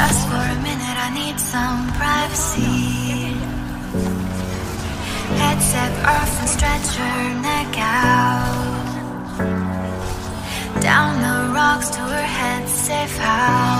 Just for a minute, I need some privacy. Headset off and stretch her neck out. Down the rocks to her head, safe house.